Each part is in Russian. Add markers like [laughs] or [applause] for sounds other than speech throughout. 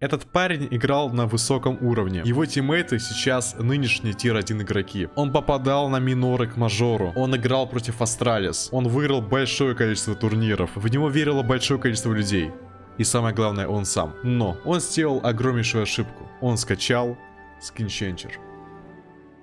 Этот парень играл на высоком уровне. Его тиммейты сейчас нынешние tier-1 игроки. Он попадал на миноры к мажору. Он играл против Astralis. Он выиграл большое количество турниров. В него верило большое количество людей. И самое главное, он сам. Но он сделал огромнейшую ошибку. Он скачал skinchanger.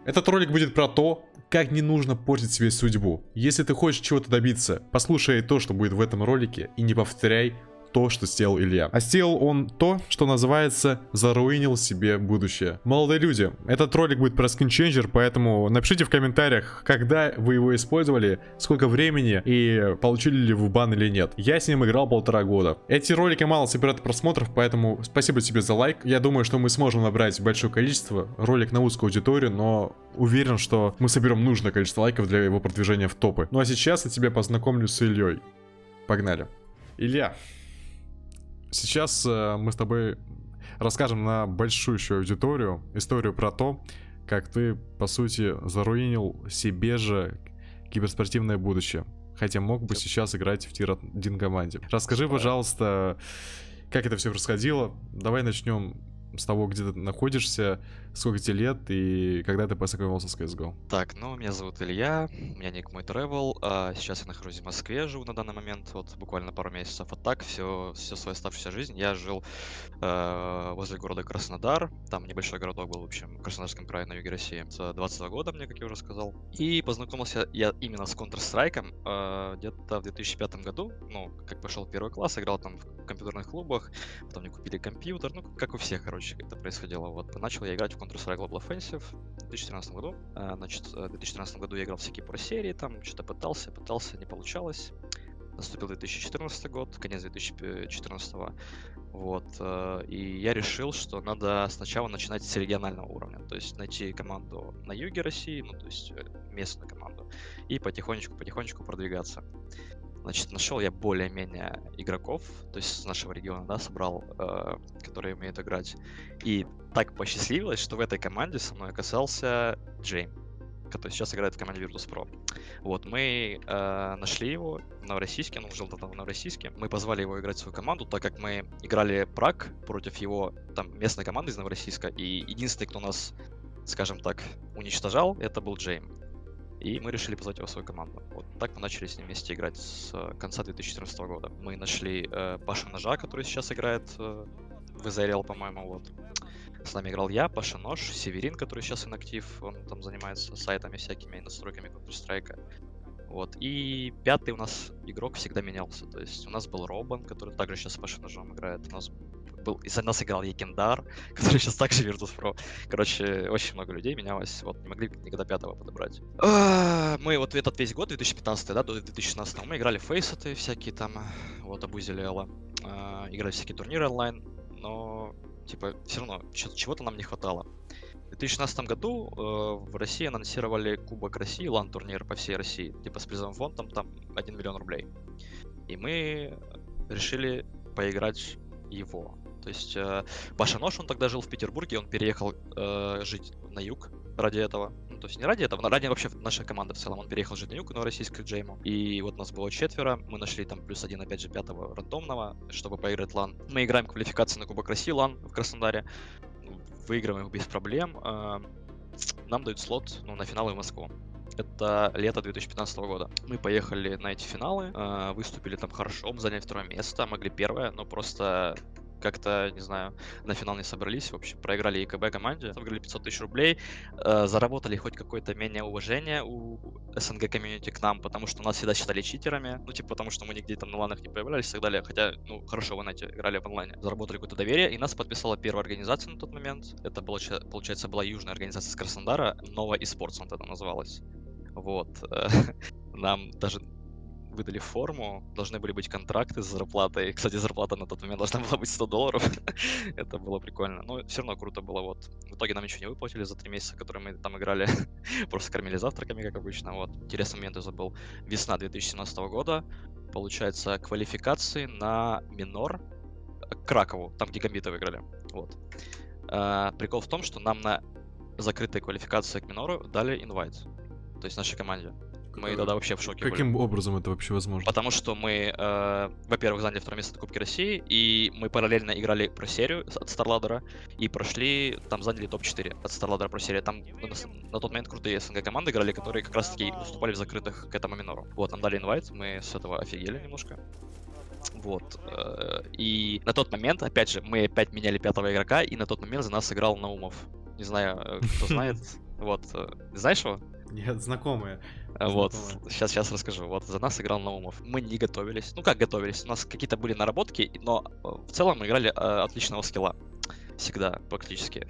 Этот ролик будет про то, как не нужно портить себе судьбу. Если ты хочешь чего-то добиться, послушай то, что будет в этом ролике, и не повторяй то, что сделал Илья. А сделал он то, что называется заруинил себе будущее. Молодые люди, этот ролик будет про скинченджер, поэтому напишите в комментариях, когда вы его использовали, сколько времени и получили ли вы бан или нет. Я с ним играл полтора года. Эти ролики мало собирают просмотров, поэтому спасибо тебе за лайк. Я думаю, что мы сможем набрать большое количество. Ролик на узкую аудиторию, но уверен, что мы соберем нужное количество лайков для его продвижения в топы. Ну а сейчас я тебя познакомлю с Ильей. Погнали. Илья, Сейчас э, мы с тобой расскажем на большущую аудиторию историю про то, как ты, по сути, заруинил себе же киберспортивное будущее. Хотя мог бы сейчас играть в тир-1 команде. Расскажи, пожалуйста, как это все происходило. Давай начнем с того, где ты находишься, сколько тебе лет и когда ты познакомился с CSGO. Так, ну, меня зовут Илья, у меня ник мой Travel, а сейчас я нахожусь в Москве, живу на данный момент, вот буквально пару месяцев. А так, все, всю свою оставшуюся жизнь я жил э, возле города Краснодар, там небольшой городок был, в общем, в Краснодарском крае на юге России. С 22 года мне, как я уже сказал. И познакомился я именно с Counter-Strike э, где-то в 2005 году, ну, как пошел первый класс, играл там в компьютерных клубах, потом мне купили компьютер, ну, как у всех, короче, это происходило. Вот, начал я играть в Counter-Strike Global Offensive в 2014 году. А, значит, в 2013 году я играл всякие про серии, там что-то пытался, пытался, не получалось. Наступил 2014 год, конец 2014. Вот. Э, и я решил, что надо сначала начинать с регионального уровня. То есть найти команду на юге России, ну, то есть э, местную команду, и потихонечку-потихонечку продвигаться. Значит, нашел я более-менее игроков, то есть с нашего региона, да, собрал, э, которые умеют играть. И так посчастливилось, что в этой команде со мной оказался Джейм, который сейчас играет в команде Virtus.pro. Вот, мы э, нашли его в Новороссийске, он жил тогда в Новороссийске. Мы позвали его играть в свою команду, так как мы играли прак против его там местной команды из Новороссийска, и единственный, кто нас, скажем так, уничтожал, это был Джейм. И мы решили позвать его в свою команду. Вот так мы начали с ним вместе играть с э, конца 2014 года. Мы нашли э, Паша Ножа, который сейчас играет э, в Изарел, по-моему, вот. С нами играл я, Паша Нож, Северин, который сейчас инактив, он там занимается сайтами всякими, настройками Counter-Strike. Вот. И пятый у нас игрок всегда менялся. То есть у нас был Робан, который также сейчас с Пашей Ножом играет. У нас был, из нас играл Якендар, [laughs] который сейчас также Virtus.pro. Короче, очень много людей менялось, вот, не могли никогда пятого подобрать. Мы вот этот весь год, 2015, да, до 2016, мы играли фейсеты всякие там, вот, обузили Элла, а, играли всякие турниры онлайн, но, типа, все равно чего-то нам не хватало. В 2016 году э, в России анонсировали Кубок России, LAN-турнир по всей России, типа с призовым фондом там 1 миллион рублей. И мы решили поиграть его. То есть э, Паша Нош, он тогда жил в Петербурге, он переехал э, жить на юг ради этого. То есть не ради этого, ради вообще наша команда в целом. Он переехал жить на юг, на российскую Джейму. И вот нас было четверо. Мы нашли там плюс один, опять же, пятого рандомного, чтобы поиграть LAN. Мы играем квалификации на Кубок России LAN в Краснодаре. Выигрываем без проблем. Э, нам дают слот ну, на финалы в Москву. Это лето 2015 года. Мы поехали на эти финалы, э, выступили там хорошо, заняли второе место, могли первое, но просто как-то, не знаю, на финал не собрались, в общем, проиграли ЕКБ команде, выиграли 500 тысяч рублей, э, заработали хоть какое-то менее уважение у СНГ комьюнити к нам, потому что нас всегда считали читерами, ну, типа, потому что мы нигде там на ланах не появлялись и так далее, хотя, ну, хорошо, вы, знаете, играли в онлайне, заработали какое-то доверие, и нас подписала первая организация на тот момент, это, было, получается, была южная организация с Краснодара, Нова eSports он тогда называлась, вот, [laughs] нам даже выдали форму, должны были быть контракты с зарплатой. Кстати, зарплата на тот момент должна [laughs] была быть 100 долларов. [laughs] Это было прикольно. Но все равно круто было. Вот. В итоге нам ничего не выплатили за три месяца, которые мы там играли. [laughs] Просто кормили завтраками, как обычно. Вот. Интересный момент я забыл. Весна 2017 года. Получается, квалификации на минор к Кракову, там, где Гамбиты выиграли. Вот. А, прикол в том, что нам на закрытой квалификации к минору дали инвайт. То есть нашей команде. Мы тогда вообще в шоке были. Каким образом это вообще возможно? Потому что мы, э, во-первых, заняли второе место на Кубке России, и мы параллельно играли про серию от StarLadder, и прошли, там заняли топ-4 от StarLadder про серию. Там на, на тот момент крутые СНГ команды играли, которые как раз-таки выступали в закрытых к этому минору. Вот, нам дали инвайт, мы с этого офигели немножко. Вот. э, И на тот момент, опять же, мы опять меняли пятого игрока, и на тот момент за нас играл Наумов. Не знаю, э, кто [laughs] знает. Вот. э, Знаешь его? [laughs] Нет, знакомые. А, Вот, Знакомое. сейчас, сейчас расскажу. Вот за нас играл Наумов. Мы не готовились. Ну как готовились? У нас какие-то были наработки, но э, в целом мы играли э, отличного скилла. Всегда, практически.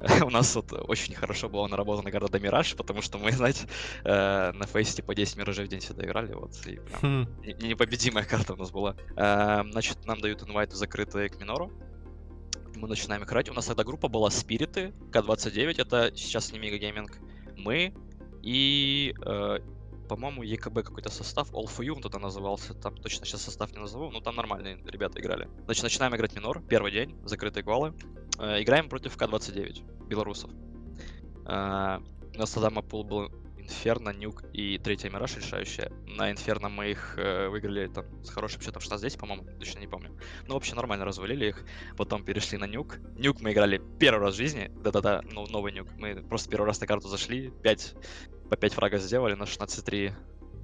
[laughs] У нас вот очень хорошо была наработана карта Мираж, потому что мы, [laughs] знаете, э, на фейсе по 10 миражей в день всегда играли. Вот, и прям Хм. не- непобедимая карта у нас была. Эм, Значит, нам дают инвайт в закрытые к Минору. Мы начинаем играть. У нас тогда группа была Спириты, К-29, это сейчас Nemiga Gaming. Мы и, э, по-моему, ЕКБ какой-то состав, All for You он тогда назывался, там точно сейчас состав не назову, но там нормальные ребята играли. Значит, начинаем играть Минор, первый день, закрытые квалы. Э, Играем против К-29, белорусов. Э, У нас тогда map pool был Inferno, Nuke и третья Мираж решающая. На Инферно мы их э, выиграли там с хорошим счетом 16-10, по-моему, точно не помню. Ну, вообще нормально развалили их. Потом перешли на Nuke. Nuke мы играли первый раз в жизни. Да-да-да, ну, новый Nuke. Мы просто первый раз на карту зашли, 5, по 5 фрага сделали, на 16-3,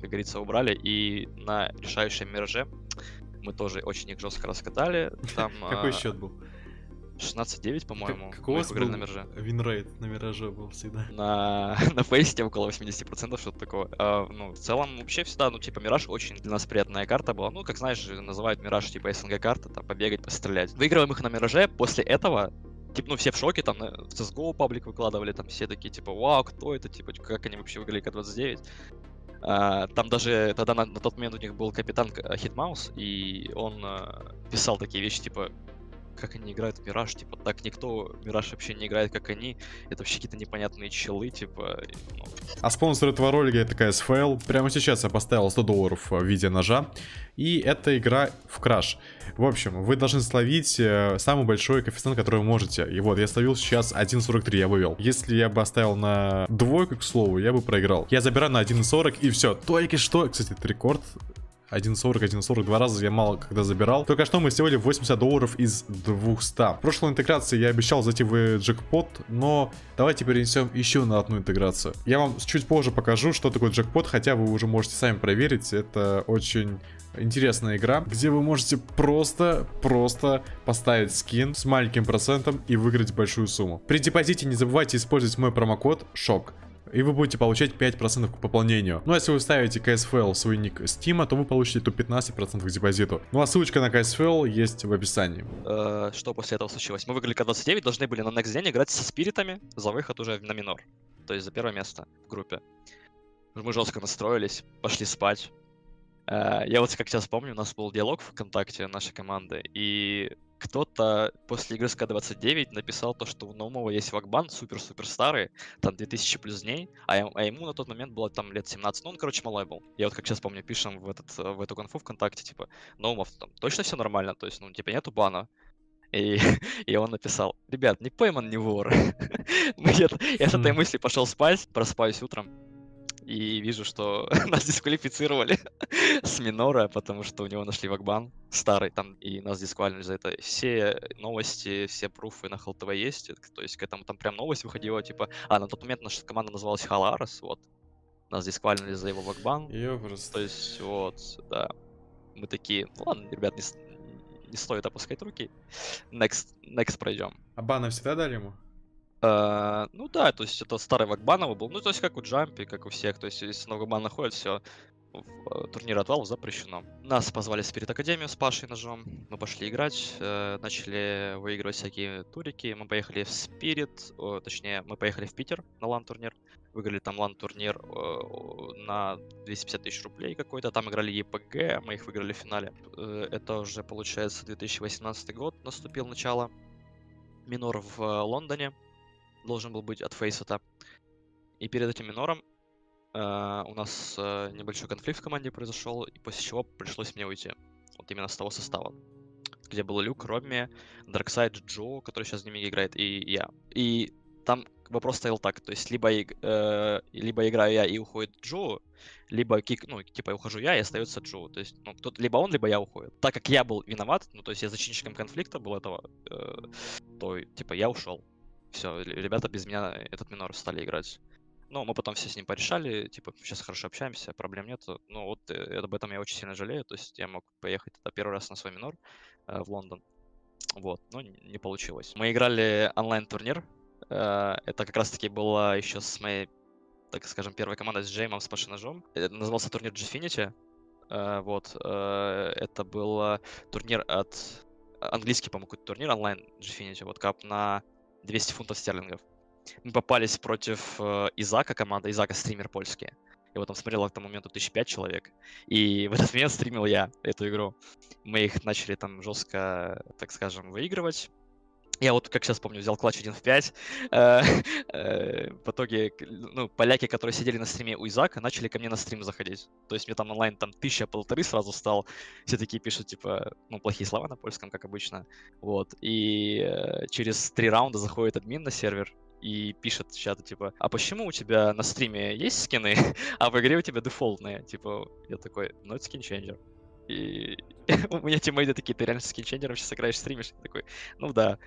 как говорится, убрали. И на решающем Мираже мы тоже очень их жестко раскатали. Там [laughs] Какой а, счет был? 16-9, по-моему. Какой у вас был на Мираже. winrate на Мираже был всегда? на, [laughs] на фейсе около 80%, что-то такое. А, ну, в целом, вообще всегда, ну, типа, Мираж очень для нас приятная карта была. Ну, как знаешь, называют Мираж, типа, СНГ карта, там, побегать, пострелять. Выигрываем их на Мираже, после этого Типа, ну, все в шоке, там, в CSGO паблик выкладывали, там, все такие, типа, вау, кто это, типа, как они вообще выиграли К-29. А, там даже тогда на, на тот момент у них был капитан К- Hitmouse, и он а, писал такие вещи, типа, как они играют в Мираж, типа, так никто Мираж вообще не играет, как они. Это вообще какие-то непонятные челы, типа, ну, А спонсор этого ролика это CSFail. Прямо сейчас я поставил 100 долларов в виде ножа. И это игра в Crash. В общем, вы должны словить э, самый большой коэффициент, который вы можете. И вот, я словил сейчас 1.43, я вывел. Если я бы оставил на двойку, к слову, я бы проиграл. Я забираю на 1.40 и все. Только что, кстати, это рекорд. 1.40, 1.40, два раза я мало когда забирал. Только что мы сделали 80 долларов из 200. В прошлой интеграции я обещал зайти в джекпот, но давайте перенесем еще на одну интеграцию. Я вам чуть позже покажу, что такое джекпот, хотя вы уже можете сами проверить. Это очень интересная игра, где вы можете просто, просто поставить скин с маленьким процентом и выиграть большую сумму. При депозите не забывайте использовать мой промокод ШОК. И вы будете получать 5% к пополнению. Ну а если вы ставите KSFL свой ник Steam, то вы получите то 15% к депозиту. Ну а ссылочка на KSFL есть в описании. э, что после этого случилось? Мы выиграли К-29, должны были на next день играть со спиритами за выход уже на минор. То есть за первое место в группе. Мы жестко настроились, пошли спать. Э, Я вот как сейчас помню, у нас был диалог в ВКонтакте нашей команды, и кто-то после игры с К-29 написал то, что у Наумова есть вакбан супер-супер старый, там 2000 плюс дней, а, а ему на тот момент было там лет 17, ну он, короче, малой был. Я вот как сейчас помню, пишем в, этот, э, в эту конфу ВКонтакте, типа, Наумов, там точно все нормально, то есть, ну, типа, нету бана. И, [laughs] и он написал, ребят, не пойман, не вор. [laughs] Ну, Я, я с этой Хм. мысли пошел спать, просыпаюсь утром, и вижу, что [laughs] нас дисквалифицировали [laughs] с минора, потому что у него нашли вакбан старый, там, и нас дисквалили за это. Все новости, все пруфы на ХЛТВ есть, это- то есть к этому там прям новость выходила, типа, а на тот момент наша команда называлась Халарас, вот, нас дисквалили за его вакбан, то есть, вот, да. Мы такие, «Ну ладно, ребят, не, не стоит опускать руки. Next, next пройдем. А баны всегда дали ему? Э, ну да, то есть это старый Вакбанова был. Ну, то есть как у Джампи, как у всех. То есть если новый бан находит, все, турнир отвалов запрещено. Нас позвали в Спирит Академию с Пашей ножом. Мы пошли играть, э, начали выигрывать всякие турики. Мы поехали в Спирит, точнее, мы поехали в Питер на лан-турнир. Выиграли там лан-турнир э, на 250 тысяч рублей какой-то. Там играли ЕПГ, мы их выиграли в финале. Э, это уже, получается, 2018 год наступил начало. Минор в э, Лондоне должен был быть от Фейсета. И перед этим минором э, у нас э, небольшой конфликт в команде произошел, и после чего пришлось мне уйти. Вот именно с того состава. Где был Люк, Ромми, Дарксайд, Джо, который сейчас с ними играет, и я. И там вопрос стоял так, то есть либо, э, либо играю я и уходит Джо, либо кик, ну, типа, ухожу я и остается Джо. То есть, ну, кто либо он, либо я уходит. Так как я был виноват, ну, то есть я зачинщиком конфликта был этого, э, то, типа, я ушел. Все, ребята без меня этот минор стали играть. Ну, мы потом все с ним порешали, типа, сейчас хорошо общаемся, проблем нет. Ну, вот э, об этом я очень сильно жалею. То есть я мог поехать тогда первый раз на свой минор э, в Лондон. Вот, но не получилось. Мы играли онлайн-турнир. Э, это как раз-таки было еще с моей, так скажем, первой командой с Джеймом, с Пашинажом. Это назывался турнир Gfinity. Э, вот, э, это был турнир от... Английский, по-моему, какой-то турнир онлайн Gfinity, вот кап на 200 фунтов стерлингов. Мы попались против Изака, команда Изака, стример польский. Вот там смотрело к тому моменту 1005 человек. И в этот момент стримил я эту игру. Мы их начали там жестко, так скажем, выигрывать. Я вот, как сейчас помню, взял клатч 1 в 5. Э, [laughs] э, в итоге, ну, поляки, которые сидели на стриме у Изака, начали ко мне на стрим заходить. То есть мне там онлайн там тысяча, полторы сразу стал. Все такие пишут, типа, ну, плохие слова на польском, как обычно. Вот. И э, через три раунда заходит админ на сервер, и пишет в чату, типа, а почему у тебя на стриме есть скины, [laughs] а в игре у тебя дефолтные? Типа, я такой, ну это скинченджер. И [laughs] у меня тиммейты такие, ты реально скинченджером сейчас играешь, стримишь? Я такой, ну да.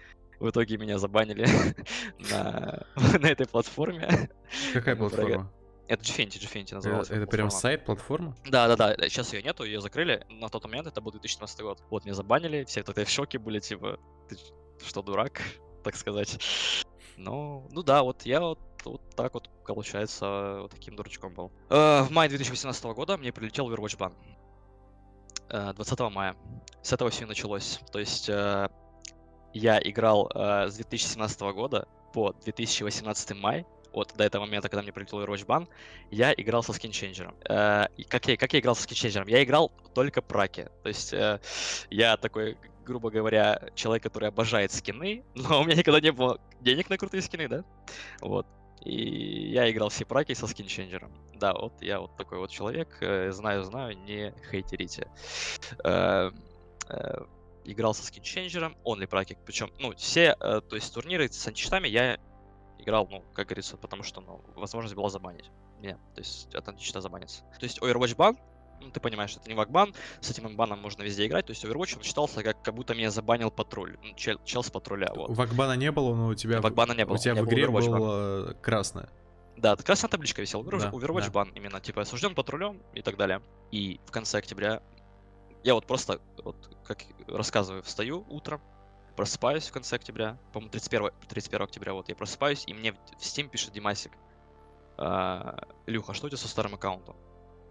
В итоге меня забанили [laughs] на, [laughs] на этой платформе. Какая платформа? Это Gfinity, Gfinity называлась. Это, это прям сайт, платформа? Да, да, да. Сейчас ее нету, ее закрыли. На тот момент это был 2017 год. Вот меня забанили, все тогда в шоке были, типа, ты что, дурак, [laughs] так сказать. Ну, ну да, вот я вот, вот так вот, получается, вот таким дурачком был. Э, в мае 2018 года мне прилетел Overwatch бан. Э, 20 мая. С этого все началось. То есть э, я играл э, с 2017 года по 2018 май, вот до этого момента, когда мне прилетел Overwatch бан, я играл со скинченджером. Э, как, я, как я играл со скинченджером? Я играл только праки. То есть э, я такой грубо говоря, человек, который обожает скины, [laughs] но у меня никогда не было денег на крутые скины, да? Вот. И я играл все праки со скинченджером. Да, вот я вот такой вот человек. Э, знаю, знаю, не хейтерите. Э, э, играл со скинченджером, only праки. Причем, ну, все, то есть турниры с античтами я играл, ну, как говорится, потому что, ну, возможность была забанить. Нет, то есть от античта забанится. То есть Overwatch бан, ну, ты понимаешь, это не вакбан, с этим баном можно везде играть, то есть Overwatch он считался как, как будто меня забанил патруль, ну, чел, чел с патруля, вот. Вакбана не было, но у тебя... Вакбана не было. У тебя в игре был э, красная. Да, красная табличка висела. Да, Overwatch да. бан именно, типа, осужден патрулем и так далее. И в конце октября я вот просто, вот как рассказываю, встаю утром, просыпаюсь в конце октября, по-моему, 31, 31 октября, вот я просыпаюсь, и мне в Steam пишет Димасик, а, Илюха, а что у тебя со старым аккаунтом?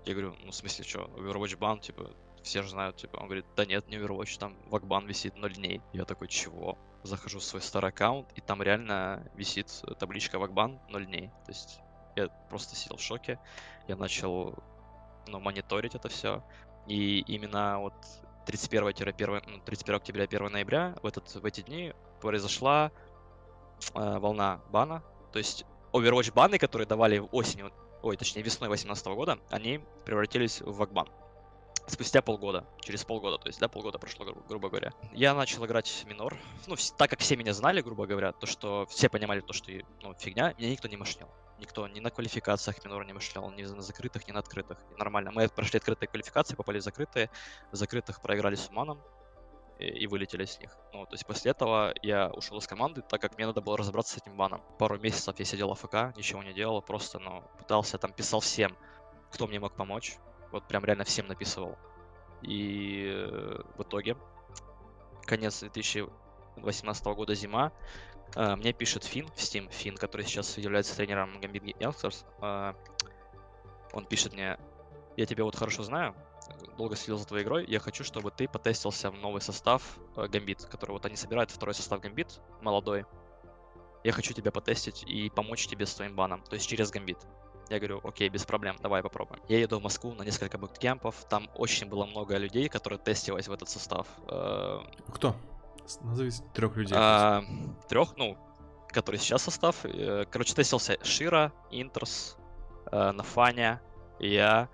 Я говорю, ну, в смысле, что, Overwatch бан, типа, все же знают, типа, он говорит, да нет, не Overwatch, там вакбан висит 0 дней. Я такой, чего? Захожу в свой старый аккаунт, и там реально висит табличка вакбан 0 дней. То есть я просто сидел в шоке, я начал, ну, мониторить это все. И именно вот 31-1, ну, 31 октября, 1 ноября, в, этот, в эти дни произошла э, волна бана. То есть Overwatch баны, которые давали осенью ой, точнее весной 2018 года, они превратились в вакбан. Спустя полгода, через полгода, то есть, да, полгода прошло, гру- грубо говоря. Я начал играть минор, ну, так как все меня знали, грубо говоря, то, что все понимали то, что, ну, фигня, меня никто не мошнил. Никто ни на квалификациях минор не мышлял, ни на закрытых, ни на открытых. И нормально. Мы прошли открытые квалификации, попали в закрытые. В закрытых проиграли с Уманом, и, и вылетели с них. Ну, то есть после этого я ушел из команды, так как мне надо было разобраться с этим баном. Пару месяцев я сидел АФК, ничего не делал, просто, ну, пытался, там, писал всем, кто мне мог помочь. Вот прям реально всем написывал. И э, в итоге, конец 2018 года зима, мне пишет Фин в Steam, Фин, который сейчас является тренером Gambit Youngsters. Э, он пишет мне, я тебя вот хорошо знаю, долго следил за твоей игрой. Я хочу, чтобы ты потестился в новый состав э, Гамбит, который вот они собирают второй состав Гамбит, молодой. Я хочу тебя потестить и помочь тебе с твоим баном, то есть через Гамбит. Я говорю, окей, без проблем, давай попробуем. Я еду в Москву на несколько буткемпов, там очень было много людей, которые тестились в этот состав. Э, Кто? Назови трех людей. А, трех, ну, который сейчас состав. Э, короче, тестился Шира, Интерс, Нафаня, я,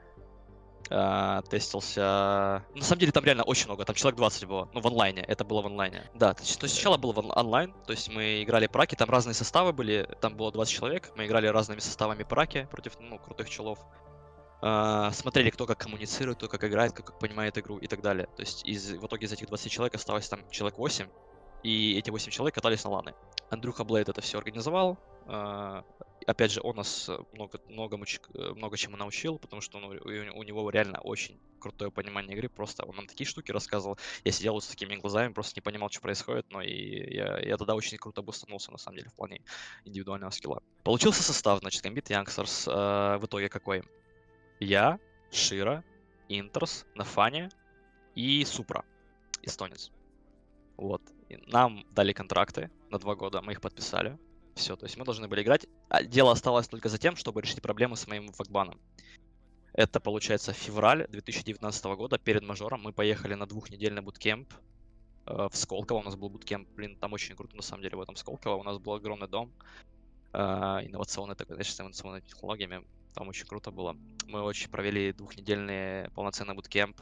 а, тестился... На самом деле там реально очень много, там человек 20 было, ну в онлайне, это было в онлайне. Да, то есть сначала было в онлайн, то есть мы играли праки, там разные составы были, там было 20 человек, мы играли разными составами праки против, ну, крутых челов. Uh, смотрели, кто как коммуницирует, кто как играет, кто как понимает игру и так далее. То есть из, в итоге из этих 20 человек осталось там человек 8, и эти 8 человек катались на ланы. Андрюха Блейд это все организовал, uh, опять же, он нас много, много, э, много чему научил, потому что он, у, него реально очень крутое понимание игры. Просто он нам такие штуки рассказывал. Я сидел вот с такими глазами, просто не понимал, что происходит, но и я, я тогда очень круто бустанулся, на самом деле, в плане индивидуального скилла. Получился состав, значит, Gambit Youngsters э, в итоге какой? Я, Шира, Интерс, Нафани и Супра, эстонец. Вот. И нам дали контракты на два года, мы их подписали. Все, то есть мы должны были играть. А дело осталось только за тем, чтобы решить проблемы с моим вакбаном. Это, получается, февраль 2019 года, перед мажором. Мы поехали на двухнедельный буткемп э, в Сколково. У нас был буткемп, блин, там очень круто, на самом деле, в этом Сколково. У нас был огромный дом, э, инновационный такой, знаешь, с инновационными технологиями. Там очень круто было. Мы очень провели двухнедельный полноценный буткемп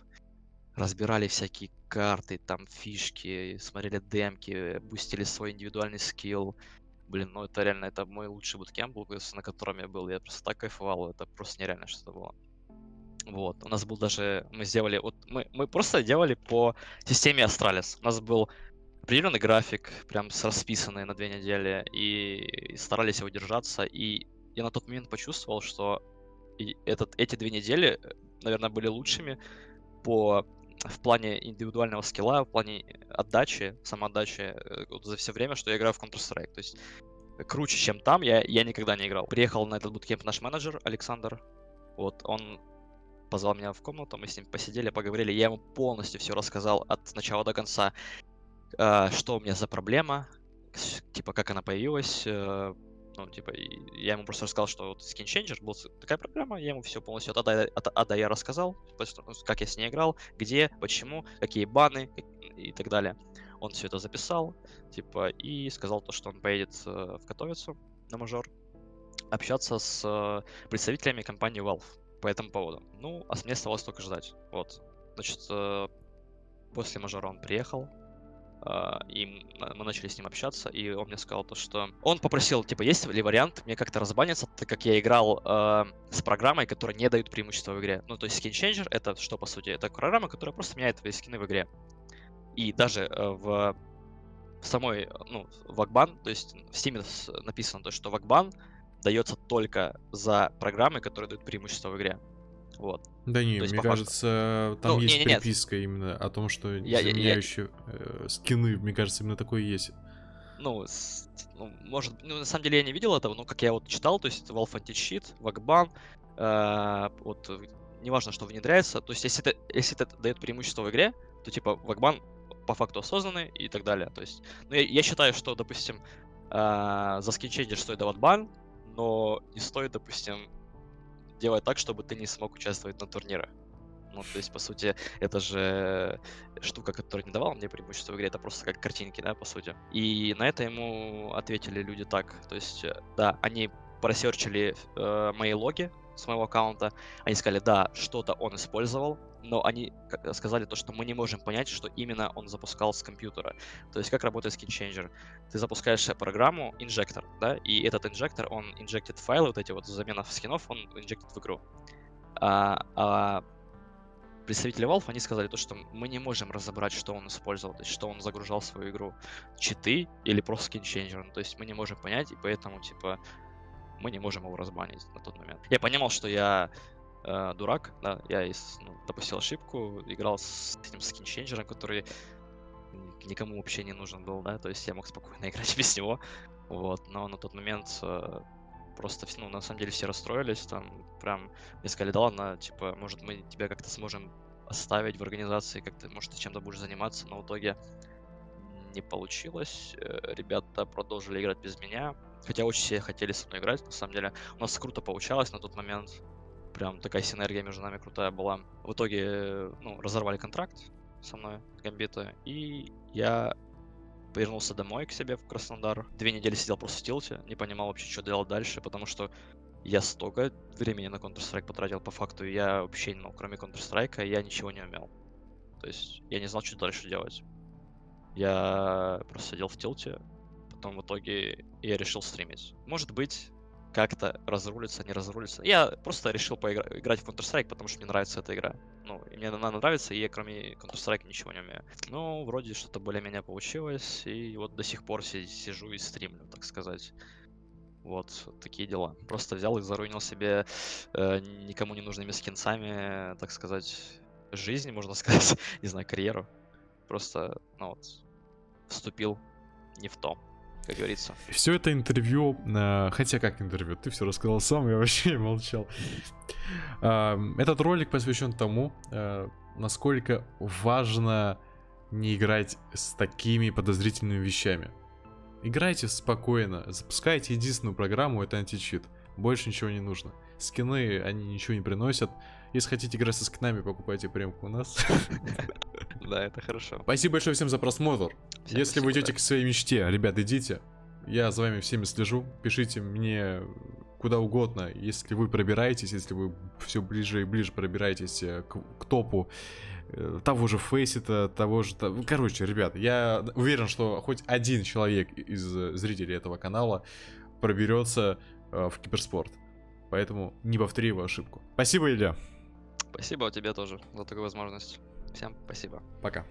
разбирали всякие карты, там фишки, смотрели демки, бустили свой индивидуальный скилл, Блин, ну это реально, это мой лучший буткемп был, на котором я был. Я просто так кайфовал, это просто нереально что-то было. Вот, у нас был даже, мы сделали, вот мы, мы просто делали по системе Astralis. У нас был определенный график, прям с расписанный на две недели, и, и старались его держаться. И я на тот момент почувствовал, что этот, эти две недели, наверное, были лучшими по в плане индивидуального скилла, в плане отдачи, самоотдачи э, вот за все время, что я играю в Counter-Strike. То есть круче, чем там, я, я никогда не играл. Приехал на этот буткемп наш менеджер Александр. Вот, он позвал меня в комнату, мы с ним посидели, поговорили. Я ему полностью все рассказал от начала до конца, э, что у меня за проблема, типа как она появилась, э, ну, типа, я ему просто рассказал, что вот Skin Changer был такая программа, я ему все полностью от Ада, от я рассказал, ну, как я с ней играл, где, почему, какие баны и так далее. Он все это записал, типа, и сказал то, что он поедет э, в Катовицу на мажор общаться с э, представителями компании Valve по этому поводу. Ну, а мне оставалось только ждать. Вот. Значит, э, после мажора он приехал, и мы начали с ним общаться, и он мне сказал то, что он попросил, типа, есть ли вариант мне как-то разбаниться, так как я играл uh, с программой, которая не дает преимущества в игре. Ну, то есть Skin Changer это что, по сути? Это программа, которая просто меняет твои скины в игре. И даже uh, в, в самой, ну, Вакбан, то есть в Steam написано то, что Вакбан дается только за программы, которые дают преимущество в игре. Вот. Да не, мне кажется, там ну, есть не, не, приписка нет. именно о том, что я, заменяющие я, я... Э, скины, мне кажется, именно такое есть. Ну, с, ну, может, ну, на самом деле я не видел этого, но как я вот читал, то есть Valve Anti-Cheat, Вакбан, э, вот, неважно, что внедряется, то есть если это, если это дает преимущество в игре, то типа Вакбан по факту осознанный и так далее, то есть, ну, я, я считаю, что, допустим, э, за скинчейдер стоит давать бан, но не стоит, допустим, делать так, чтобы ты не смог участвовать на турнирах. Ну, то есть, по сути, это же штука, которая не давала мне преимущество в игре, это просто как картинки, да, по сути. И на это ему ответили люди так. То есть, э, да, они просерчили э, мои логи с моего аккаунта, они сказали, да, что-то он использовал, но они сказали то, что мы не можем понять, что именно он запускал с компьютера. То есть как работает Changer. Ты запускаешь программу инжектор, да, и этот инжектор, он инжектит файлы, вот эти вот замена скинов, он инжектит в игру. А, а представители Valve, они сказали то, что мы не можем разобрать, что он использовал, то есть что он загружал в свою игру, читы или просто Changer. Ну, то есть мы не можем понять, и поэтому, типа, мы не можем его разбанить на тот момент. Я понимал, что я э, дурак, да, я ну, допустил ошибку, играл с этим скинченджером, который никому вообще не нужен был, да, то есть я мог спокойно [laughs] играть без него, вот, но на тот момент э, просто, ну, на самом деле все расстроились, там, прям, мне сказали, да ладно, типа, может, мы тебя как-то сможем оставить в организации, как-то, может, ты чем-то будешь заниматься, но в итоге не получилось, э, ребята продолжили играть без меня, хотя очень все хотели со мной играть, на самом деле, у нас круто получалось на тот момент, прям такая синергия между нами крутая была. В итоге, ну, разорвали контракт со мной, Гамбита, и я повернулся домой к себе в Краснодар. Две недели сидел просто в тилте, не понимал вообще, что делать дальше, потому что я столько времени на Counter-Strike потратил по факту, я вообще, ну, кроме Counter-Strike, я ничего не умел. То есть я не знал, что дальше делать. Я просто сидел в тилте, потом в итоге я решил стримить. Может быть, как-то разрулится, не разрулится. Я просто решил поиграть в Counter-Strike, потому что мне нравится эта игра. Ну, и мне она нравится, и я кроме Counter-Strike ничего не умею. Ну, вроде что-то более-менее получилось, и вот до сих пор сижу и стримлю, так сказать. Вот такие дела. Просто взял и заруинил себе э, никому не нужными скинцами, так сказать, жизнь, можно [laughs] сказать, не знаю, карьеру. Просто, ну вот, вступил не в том, как говорится. Все это интервью, э, хотя как интервью, ты все рассказал сам, я [laughs] вообще молчал. Э, этот ролик посвящен тому, э, насколько важно не играть с такими подозрительными вещами. Играйте спокойно, запускайте единственную программу, это античит. Больше ничего не нужно. Скины, они ничего не приносят. Если хотите играть со скинами, покупайте премку у нас. [laughs] Да, это хорошо. Спасибо большое всем за просмотр. Всем Если вы спасибо, идете к своей мечте, ребят, идите. Я за вами всеми слежу. Пишите мне куда угодно, если вы пробираетесь, если вы все ближе и ближе пробираетесь э, к, к топу э, того же Фейсита, того же... Короче, ребят, я уверен, что хоть один человек из зрителей этого канала проберется э, в киберспорт. Поэтому не повтори его ошибку. Спасибо, Илья. Спасибо тебе тоже за такую возможность. Всем спасибо. Пока.